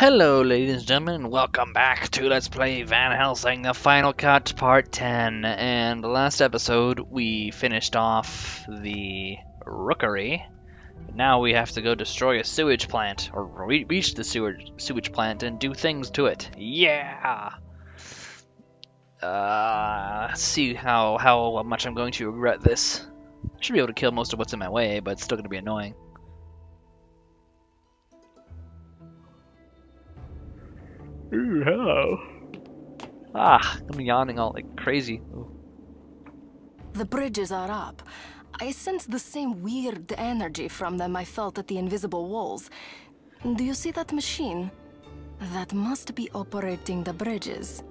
Hello, ladies and gentlemen, and welcome back to Let's Play Van Helsing, the Final Cut Part 10. And last episode, we finished off the rookery. Now we have to go destroy a sewage plant, or re reach the sewage, sewage plant and do things to it. Yeah! Uh, see how, how much I'm going to regret this. I should be able to kill most of what's in my way, but it's still going to be annoying. Ooh, hello. Ah, I'm yawning all like crazy. Ooh. The bridges are up. I sense the same weird energy from them I felt at the invisible walls. Do you see that machine? That must be operating the bridges.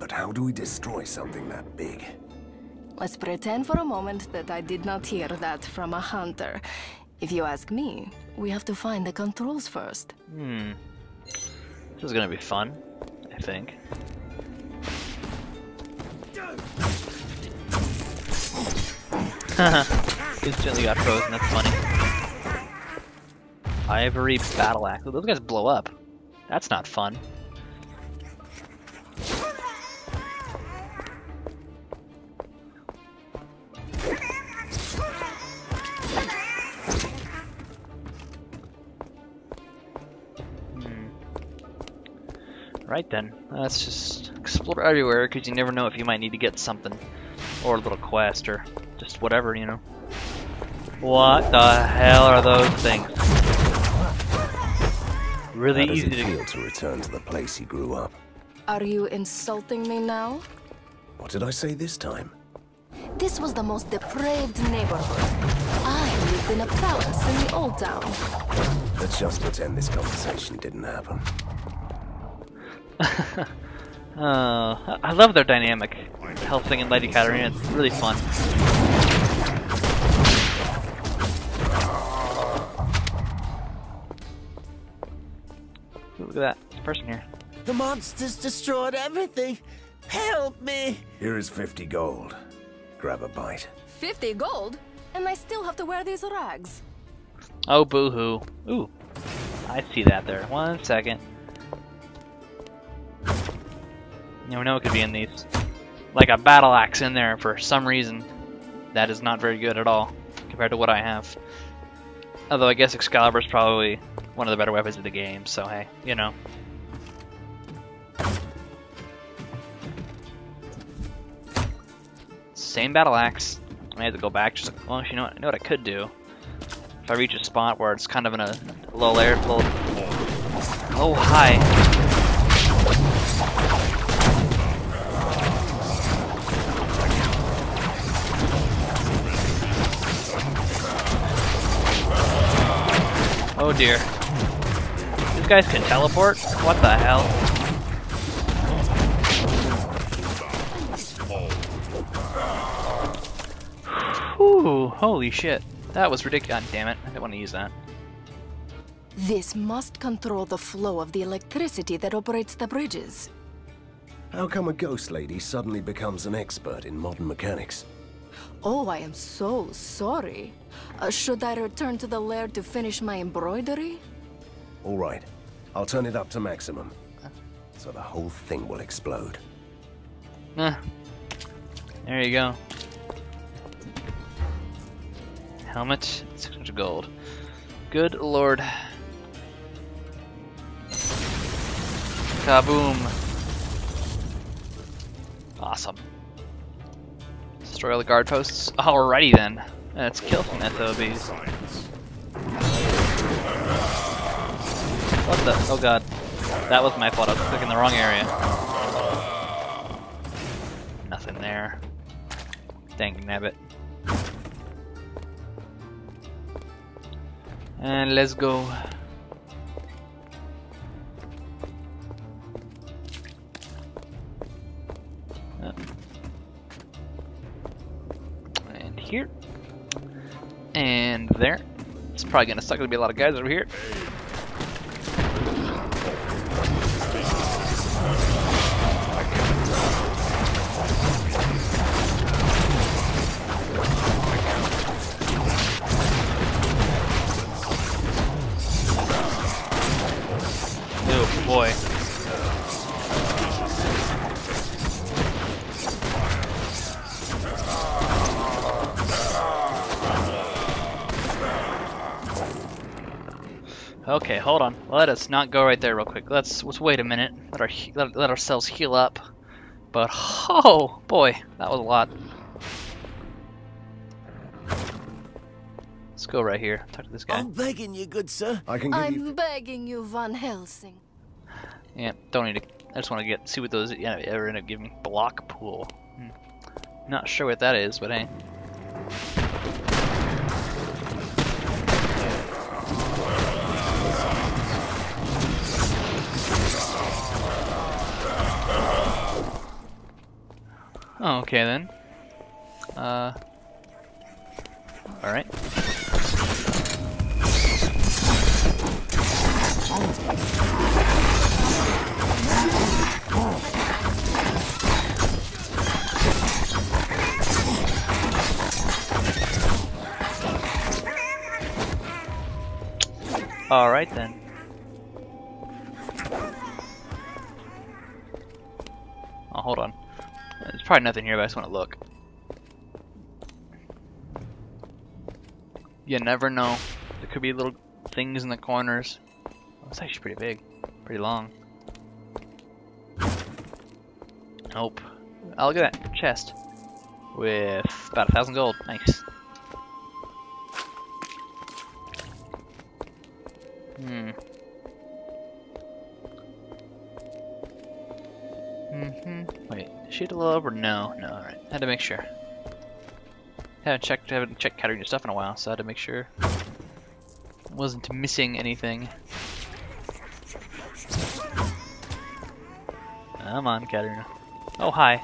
But how do we destroy something that big? Let's pretend for a moment that I did not hear that from a hunter. If you ask me, we have to find the controls first. Hmm. This is gonna be fun, I think. Instantly got frozen, that's funny. Ivory battle axe. Those guys blow up. That's not fun. Right then, let's just explore everywhere because you never know if you might need to get something. Or a little quest or just whatever, you know. What the hell are those things? Really How does easy it to feel to return to the place he grew up? Are you insulting me now? What did I say this time? This was the most depraved neighborhood. I lived in a palace in the old town. Let's just pretend this conversation didn't happen. uh, I love their dynamic. Helsing and Lady Katarina, it's really fun. Ooh, look at that, there's a person here. The monsters destroyed everything. Help me! Here is 50 gold. Grab a bite. 50 gold? And I still have to wear these rags. Oh, boo-hoo. Ooh, I see that there. One second. You never know it could be in these. Like a battle axe in there for some reason. That is not very good at all compared to what I have. Although I guess Excalibur is probably one of the better weapons in the game, so hey, you know. Same battle axe. I had to go back. Just well, you know, what, you know what I could do. If I reach a spot where it's kind of in a low layer, low, low high. Oh dear. These guys can teleport? What the hell? Whew, holy shit. That was ridiculous. God damn it. I didn't want to use that. This must control the flow of the electricity that operates the bridges. How come a ghost lady suddenly becomes an expert in modern mechanics? Oh, I am so sorry. Uh, should I return to the lair to finish my embroidery? All right, I'll turn it up to maximum. So the whole thing will explode. There you go. Helmet, 600 gold. Good lord. Kaboom. Awesome. Destroy all the guard posts. Alrighty then. Let's kill some SOBs. What the? Oh god. That was my fault. I was clicking the wrong area. Nothing there. Dang nabbit. And let's go. Here. And there. It's probably gonna suck. There'll be a lot of guys over here. Okay, hold on. Let us not go right there real quick. Let's let's wait a minute. Let our let, let ourselves heal up. But oh boy, that was a lot. Let's go right here. Talk to this guy. I'm begging you, good sir. I can give. I'm begging you, Van Helsing. Yeah, don't need to. I just want to get see what those yeah, ever end up giving. Block pool. Hmm. Not sure what that is, but hey. Oh, okay then. Uh. All right. All right then. Probably nothing here, but I just want to look. You never know. There could be little things in the corners. Oh, it's actually pretty big. Pretty long. Nope. Oh, look at that. Chest. With about a thousand gold. Nice. Hmm. Mm-hmm. Wait, is she a little over? No, no, alright. Had to make sure. Haven't checked haven't checked Katarina's stuff in a while, so I had to make sure wasn't missing anything. Come on, Katarina. Oh hi.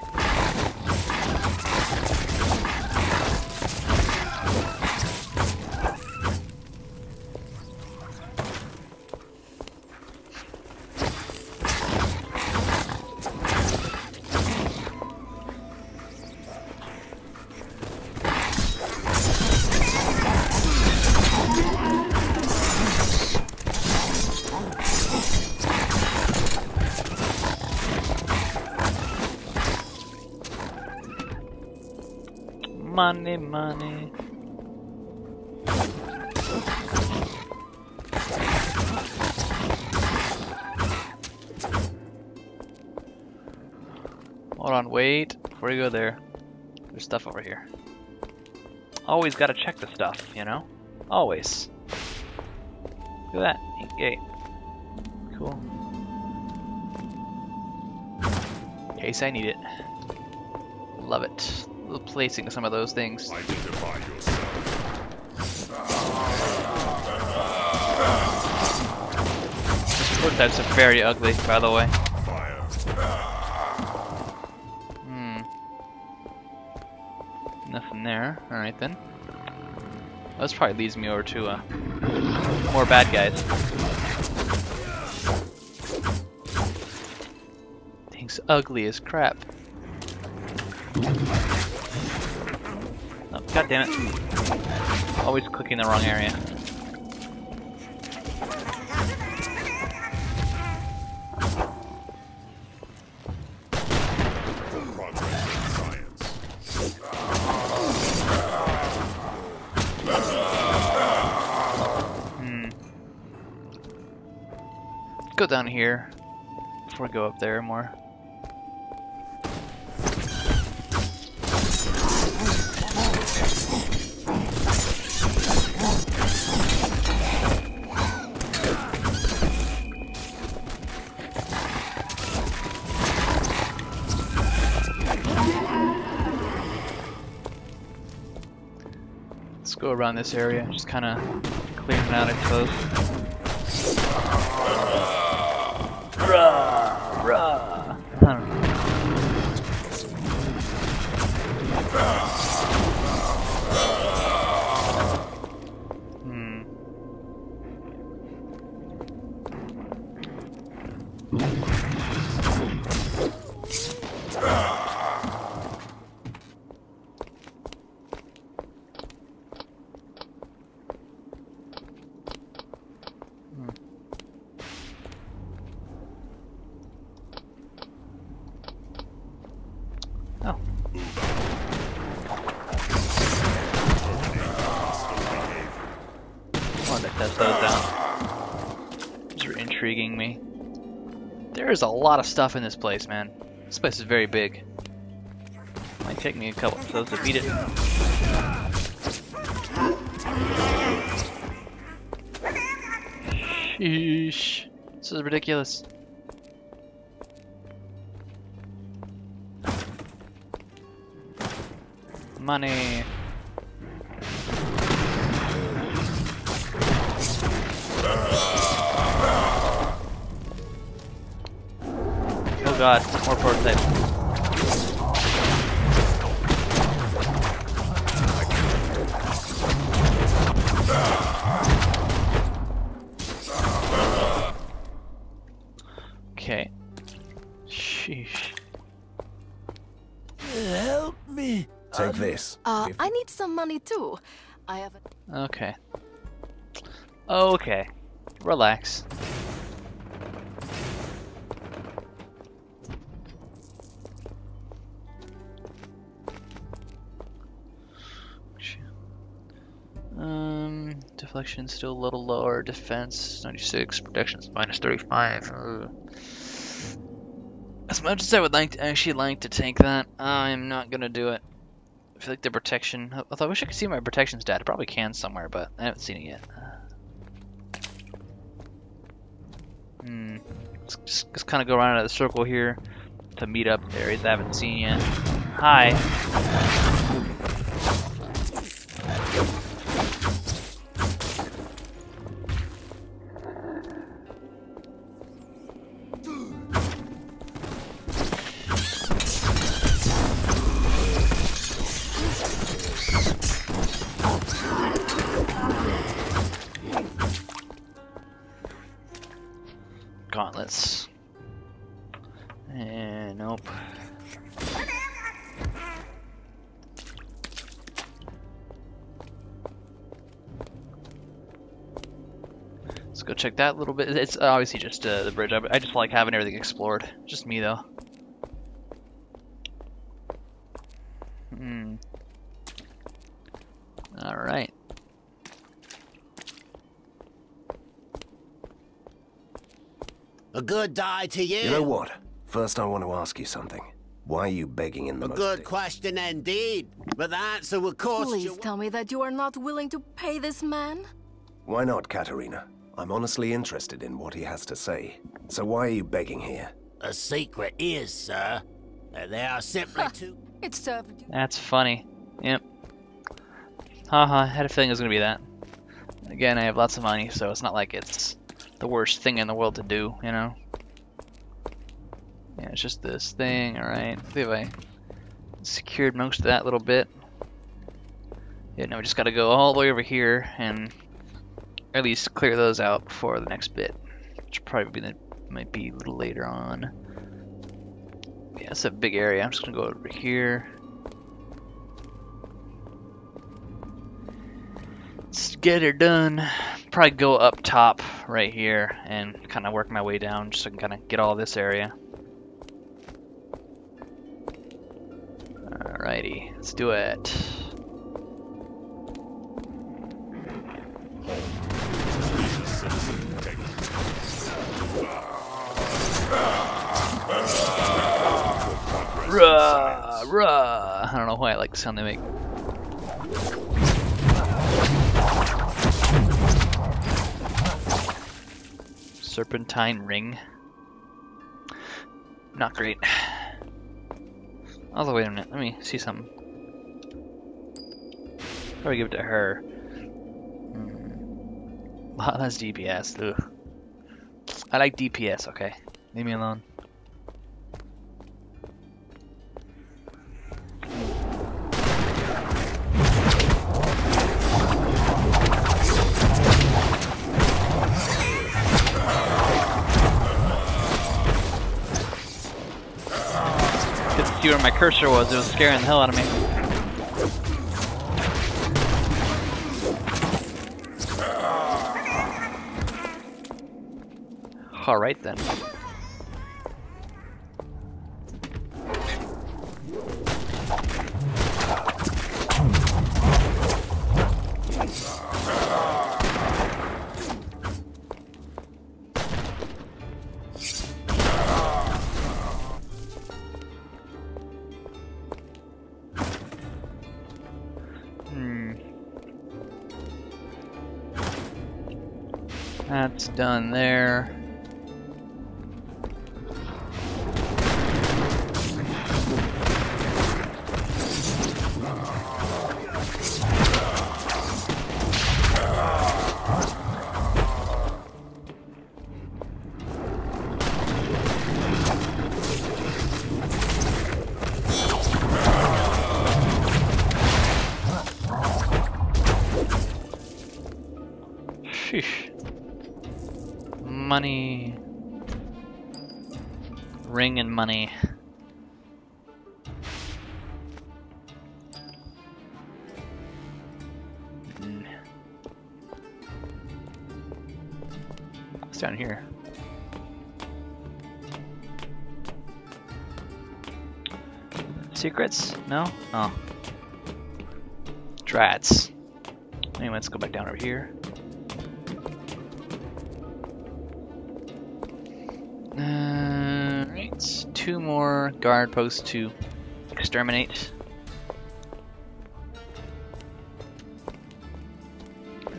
Money. Hold on, wait. Before you go there, there's stuff over here. Always gotta check the stuff, you know? Always. Look at that. Neat gate. Cool. In case I need it. Love it. Love placing some of those things. Identify yourself. Prototypes are very ugly, by the way. Fire. Hmm. Nothing there. Alright then. This probably leads me over to uh, more bad guys. Thing's ugly as crap. God damn it. Always clicking the wrong area. In. Go down here before we go up there more. Let's go around this area, just kind of clearing out. Rah, rah. I don't know. Hmm. Intriguing me. There is a lot of stuff in this place, man. This place is very big. Might take me a couple episodes to beat it. Sheesh. This is ridiculous. Money. God, more prototypes. Okay. Sheesh. Help me. Take this. Uh, Fif- I need some money too. I have a... Okay. Okay. Relax. Deflection still a little lower. Defense 96. Protection is minus 35. Ugh. As much as I would like to actually like to take that, I'm not gonna do it. I feel like the protection. Although I wish I could see my protection stat. I probably can somewhere, but I haven't seen it yet. Hmm. Let's just, kind of go around in a circle here to meet up areas I haven't seen yet. Hi. Go check that little bit. It's obviously just uh, the bridge. I, I just like having everything explored. Just me though. Hmm. All right. A good die to you. You know what? First, I want to ask you something. Why are you begging in the A most... good question indeed. But the answer will cost Please you. tell me that you are not willing to pay this man? Why not, Katarina? I'm honestly interested in what he has to say. So why are you begging here? A secret is, sir. that There are simply two. It's served. That's funny. Yep. Haha, I had a feeling it was gonna be that. Again, I have lots of money, so it's not like it's the worst thing in the world to do, you know? Yeah, it's just this thing, alright. See if I secured most of that little bit. Yeah, now we just gotta go all the way over here and at least clear those out before the next bit. Which probably might be a little later on. Yeah, it's a big area. I'm just gonna go over here. Let's get her done. Probably go up top right here and kind of work my way down just so I can kind of get all this area. Alrighty, let's do it. Ruh. I don't know why I like the sound they make. Serpentine ring. Not great. Although, wait a minute. Let me see something. Probably give it to her. Hmm. Wow, that's DPS. Ugh. I like DPS, okay. Leave me alone. My cursor was. It was scaring the hell out of me. Alright then. That's done there. Down here? Secrets? No? Oh. Drats. Anyway, let's go back down over here. Uh, Alright, two more guard posts to exterminate.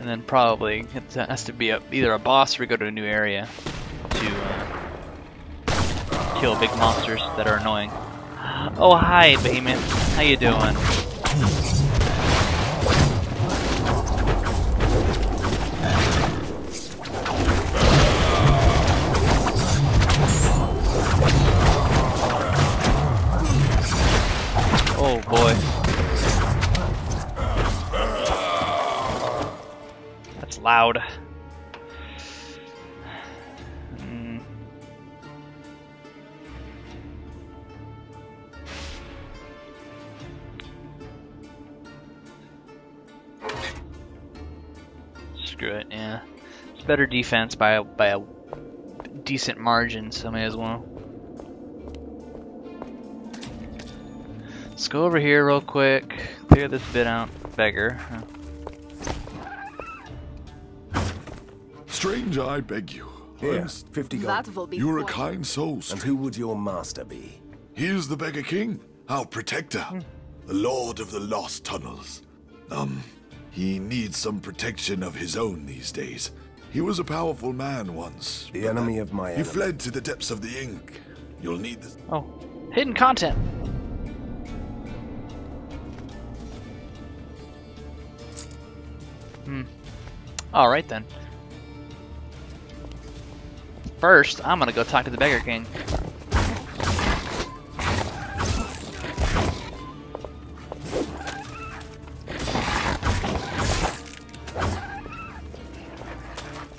And then probably it has to be a, either a boss or we go to a new area to uh, kill big monsters that are annoying. Oh hi Behemoth, how you doing? Oh boy. Loud. Mm. Screw it, yeah. It's better defense by a, by a decent margin, so may as well. Let's go over here real quick, clear this bit out. Beggar. Huh. Stranger, I beg you. Here, I'm- 50 gold. That will be You're a kind soul, And who would your master be? He is the Beggar King, our protector, Hmm. the Lord of the Lost Tunnels. Um, he needs some protection of his own these days. He was a powerful man once. The enemy of my He enemy. fled to the depths of the ink. You'll need this. Oh, hidden content. Hmm. All right then. First, I'm gonna go talk to the Beggar King.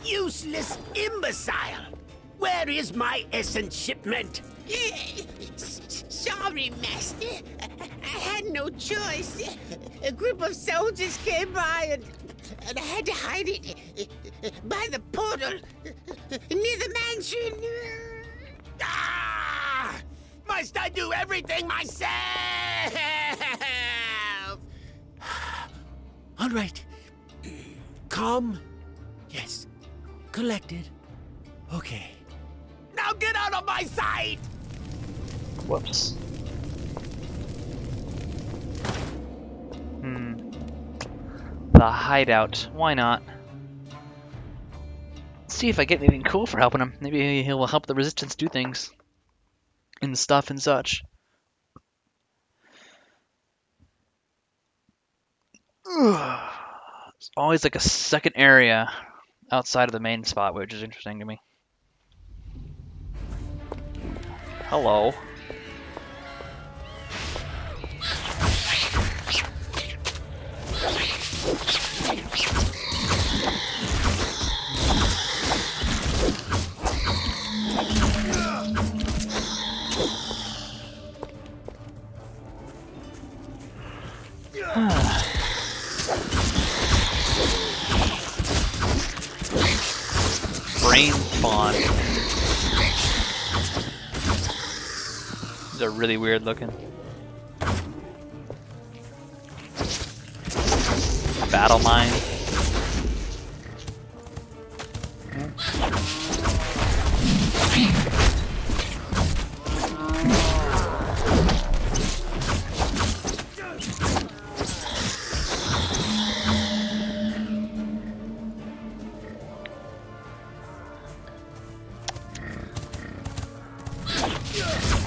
Useless imbecile! Where is my essence shipment? Sorry, Master. I I had no choice. A group of soldiers came by and, and I had to hide it by the portal near the mansion. Ah! Must I do everything myself? All right. Calm. Yes. Collected. Okay. Now get out of my sight! Whoops. Hmm. The hideout. Why not? See if I get anything cool for helping him. Maybe he will help the resistance do things. And stuff and such. It's always like a second area outside of the main spot, which is interesting to me. Hello. really weird looking. Battle mine. Yeah.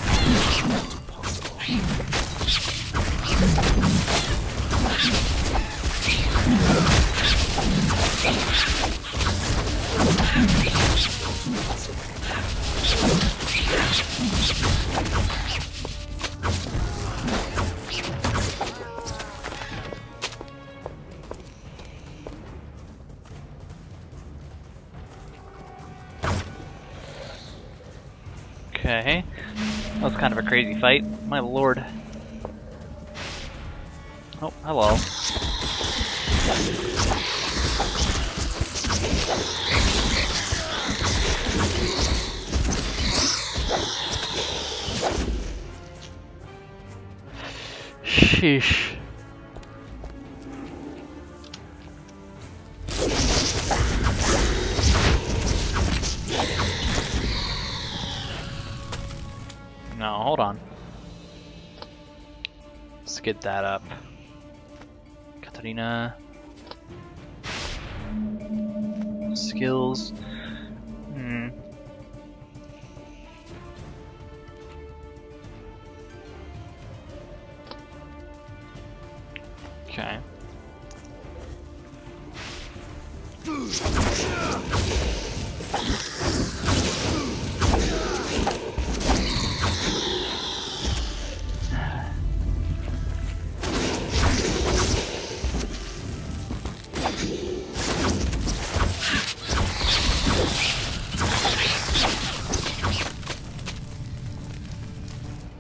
Crazy fight. My lord. Oh, hello. Sheesh. Get that up. Katarina. Skills.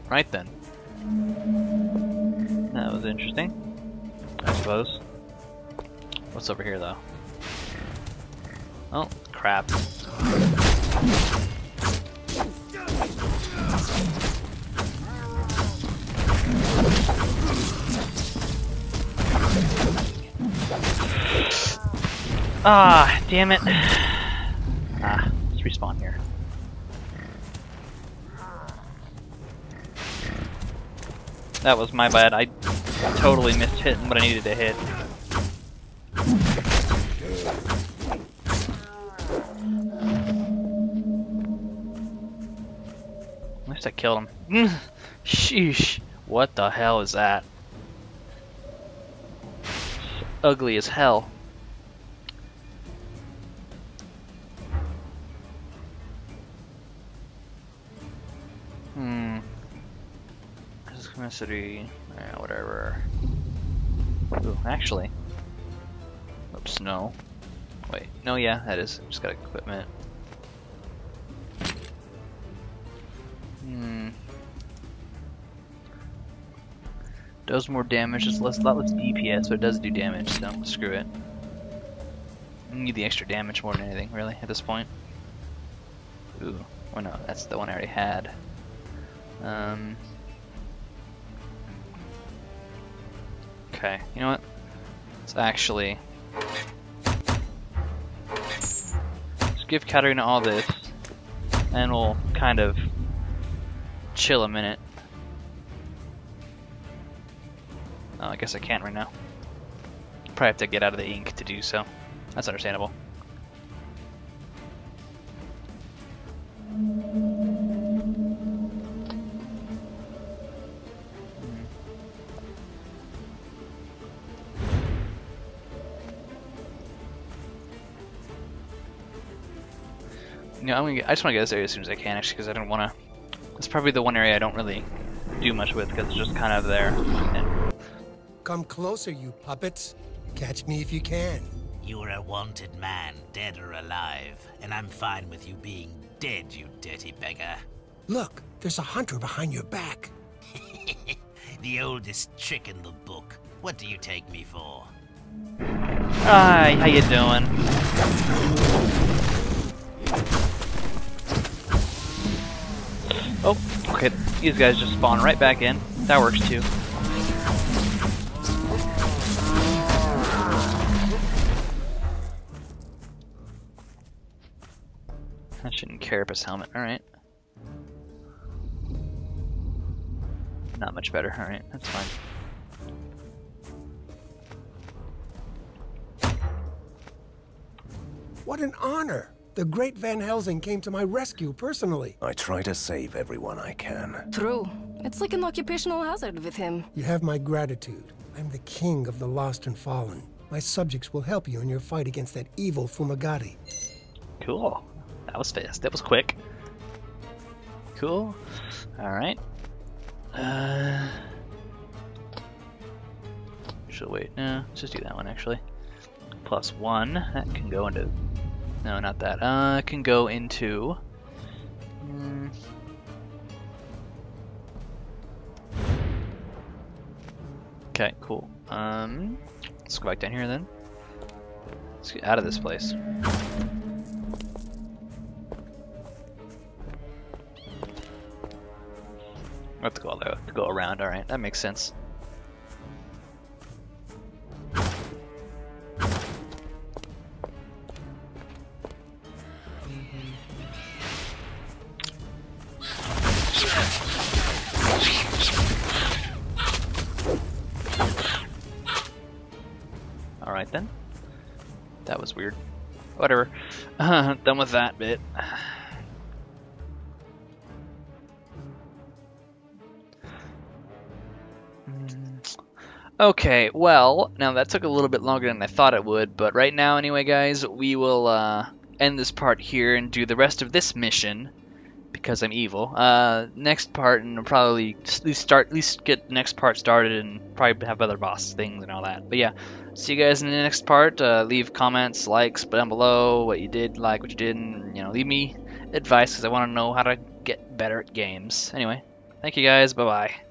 Right then. That was interesting. I suppose. What's over here though? Oh, crap. Ah, damn it. Ah, let's respawn here. That was my bad. I totally missed hitting what I needed to hit. At least I killed him. Mm. Sheesh. What the hell is that? Ugly as hell. Chemicity, yeah, whatever. Ooh, actually. Oops, no. Wait, no, yeah, that is. Just got equipment. Hmm. Does more damage, it's less, lot less DPS, but it does do damage, so screw it. I need the extra damage more than anything, really, at this point. Ooh, well no, that's the one I already had. Um, Okay, you know what? Let's actually let's give Katarina all this, and we'll kind of chill a minute. Oh, I guess I can't right now. Probably have to get out of the ink to do so. That's understandable. You know, I'm gonna get, I just want to get this area as soon as I can, actually, because I don't want to. It's probably the one area I don't really do much with, because it's just kind of there. And Come closer, you puppets. Catch me if you can. You're a wanted man, dead or alive, and I'm fine with you being dead, you dirty beggar. Look, there's a hunter behind your back. the oldest trick in the book. What do you take me for? hi, how you doing? Oh, okay. These guys just spawn right back in. That works too. I shouldn't carapace helmet. Alright. Not much better. Alright, that's fine. What an honor. The great Van Helsing came to my rescue personally. I try to save everyone I can. True. It's like an occupational hazard with him. You have my gratitude. I'm the king of the lost and fallen. My subjects will help you in your fight against that evil Fulmigati. Cool. That was fast. That was quick. Cool. Alright. Uh, should wait. No, let's just do that one actually. Plus one. That can go into. No, not that. Uh, it can go into. Mm, Okay, cool. Um, let's go back down here then. Let's get out of this place. I have to go all the to go around. All right, that makes sense. All right then. That was weird. Whatever. done with that bit. Okay, well, now that took a little bit longer than I thought it would, but right now, anyway, guys, we will uh, end this part here and do the rest of this mission because I'm evil. Uh, next part, and probably at least start, at least get the next part started, and probably have other boss things and all that. But yeah, see you guys in the next part. Uh, leave comments, likes down below, what you did, like what you didn't. You know, leave me advice because I want to know how to get better at games. Anyway, thank you guys. Bye bye.